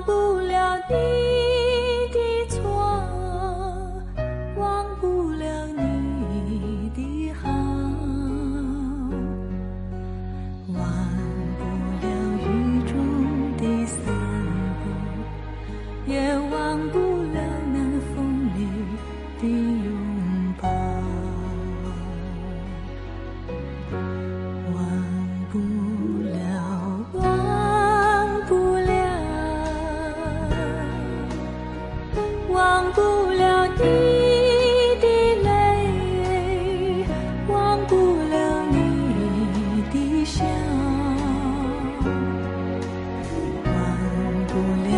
忘不了你忘不了你的泪忘不了你的笑忘不了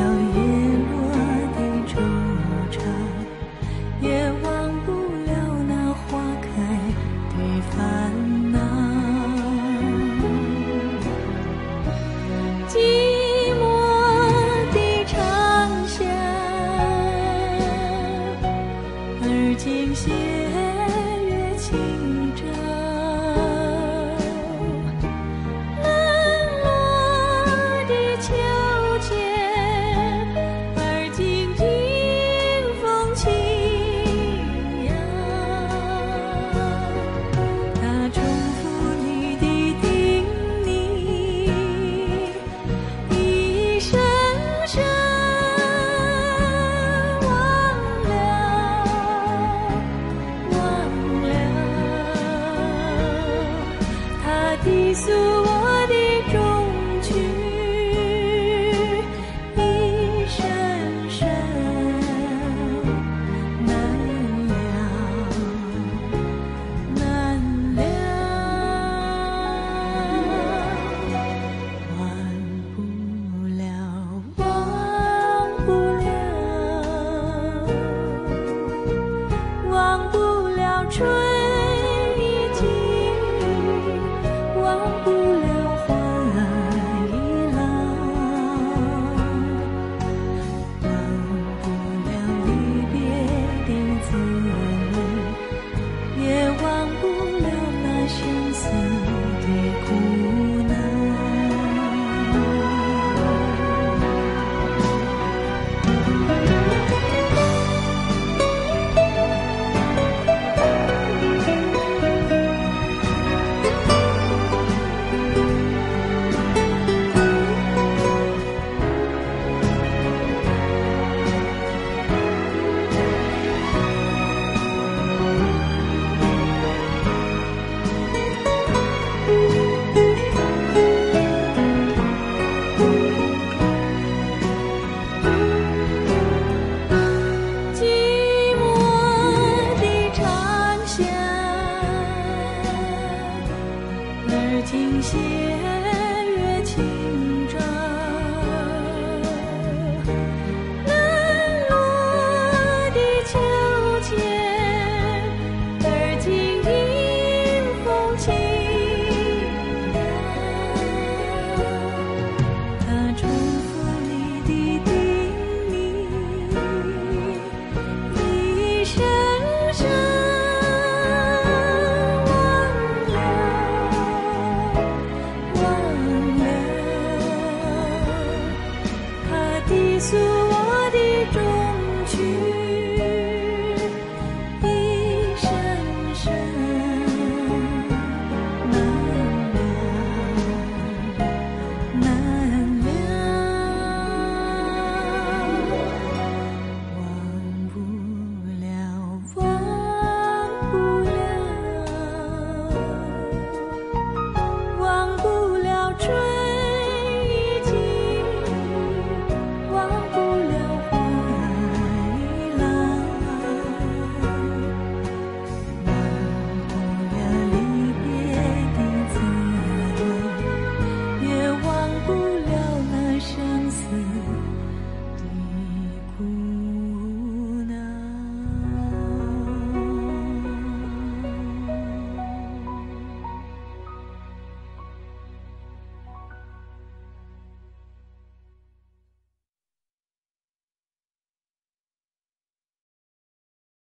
try.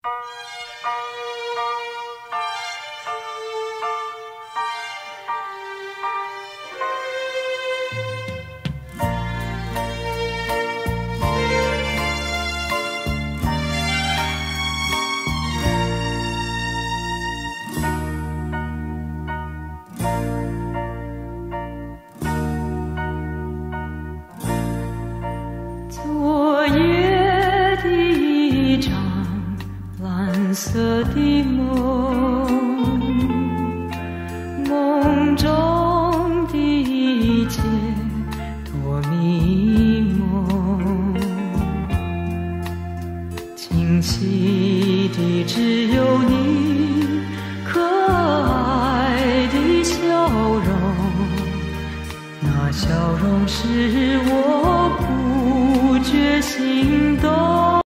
you 梦中的一切多迷蒙，清晰的只有你可爱的笑容，那笑容是我